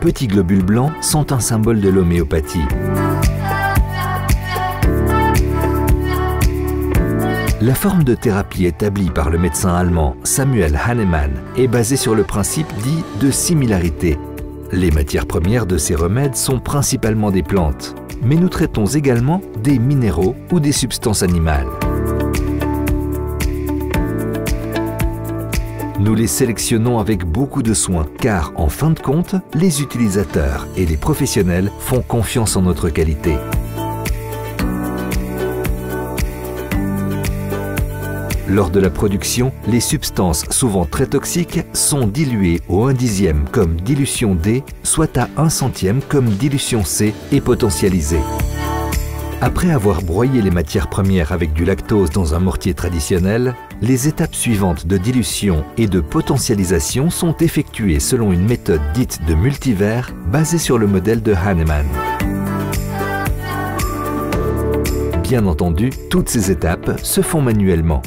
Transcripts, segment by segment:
petits globules blancs sont un symbole de l'homéopathie. La forme de thérapie établie par le médecin allemand Samuel Hahnemann est basée sur le principe dit de similarité. Les matières premières de ces remèdes sont principalement des plantes, mais nous traitons également des minéraux ou des substances animales. Nous les sélectionnons avec beaucoup de soin car, en fin de compte, les utilisateurs et les professionnels font confiance en notre qualité. Lors de la production, les substances souvent très toxiques sont diluées au 1 dixième comme dilution D, soit à 1 centième comme dilution C et potentialisées. Après avoir broyé les matières premières avec du lactose dans un mortier traditionnel, les étapes suivantes de dilution et de potentialisation sont effectuées selon une méthode dite de multivers basée sur le modèle de Hahnemann. Bien entendu, toutes ces étapes se font manuellement.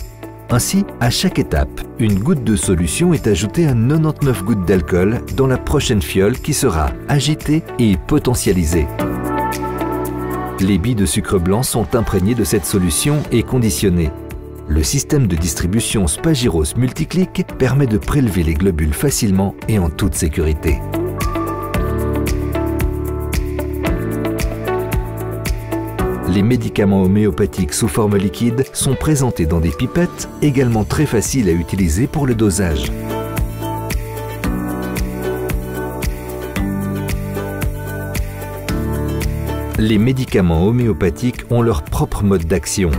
Ainsi, à chaque étape, une goutte de solution est ajoutée à 99 gouttes d'alcool dans la prochaine fiole qui sera agitée et potentialisée. Les billes de sucre blanc sont imprégnées de cette solution et conditionnées. Le système de distribution Spagyros Multiclick permet de prélever les globules facilement et en toute sécurité. Les médicaments homéopathiques sous forme liquide sont présentés dans des pipettes, également très faciles à utiliser pour le dosage. Les médicaments homéopathiques ont leur propre mode d'action.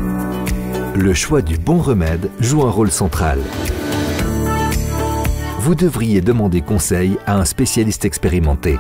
Le choix du bon remède joue un rôle central. Vous devriez demander conseil à un spécialiste expérimenté.